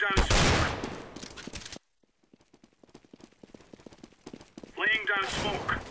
down smoke. Laying down smoke.